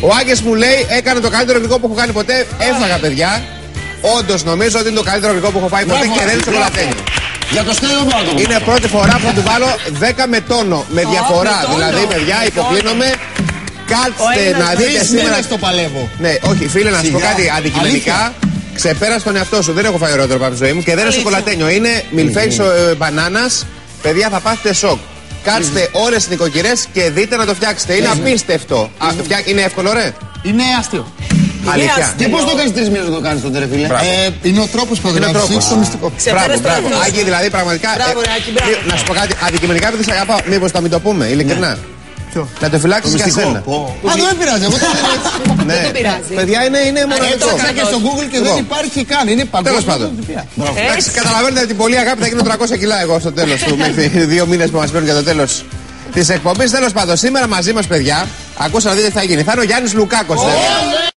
Ο Άγγες μου λέει έκανε το καλύτερο γλυκό που έχω κάνει ποτέ. Έφαγα παιδιά. Όντως νομίζω ότι είναι το καλύτερο γλυκό που έχω φάει ποτέ και δεν είναι σοκολατένιο. Για το στέλνο πάνω. Είναι πρώτη φορά που θα του βάλω 10 με τόνο. Με διαφορά. με τόνο. Δηλαδή, παιδιά, υποκλίνομαι. Κάτστε ένας να δείτε Τρεις σήμερα. μήνες το παλεύω. Ναι, όχι, φίλε, να σου πω Σιγά. κάτι αντικειμενικά. Ξεπέρασε τον εαυτό σου. Δεν έχω φάει ωραιότερο από τη ζωή μου και δεν είναι σοκολατένιο. Είναι μιλφέι μπανάνας. Παιδιά, θα πάθετε σοκ. Κάτσετε όλες τις νοικοκυρές και δείτε να το φτιάξετε. Είναι απίστευτο. Α, φτιά- Είναι εύκολο, ρε. Είναι άστιο. Αλήθεια. άστιο. Και πώς το κάνεις τρεις μήνες να το κάνεις τότε, ρε φίλε; Μπράβο. Ε, είναι ο τρόπος που Είναι ο τρόπος. το μυστικό. Ξεπέρασε Μπράβο, τον μπράβο. εαυτό σου. Άγγι, δηλαδή πραγματικά. Μπράβο, ρε, Άκη, μπράβο. μη- να σου πω κάτι αντικειμενικά επειδή σε αγαπάω. Μήπως θα μην το πούμε, ειλικρινά. Να το φυλάξεις για σένα. Α, δεν με πειράζει. Εγώ το λέω έτσι. Ναι. το πειράζει. Παιδιά είναι, είναι Ε, Το μοναδικό. έκανα και στο Google και δεν Λοιπόν. υπάρχει καν. Είναι παγκόσμιο. πάντων. πρωτοτυπία. Εντάξει, καταλαβαίνετε ότι πολύ αγάπη θα γίνω 300 κιλά εγώ στο τέλος του. Μέχρι δύο μήνες που μας παίρνουν για το τέλος της εκπομπής. Τέλος πάντων, σήμερα μαζί μας, παιδιά, ακούσα να δείτε τι θα γίνει. Θα είναι ο Γιάννης Λουκάκος. Ω,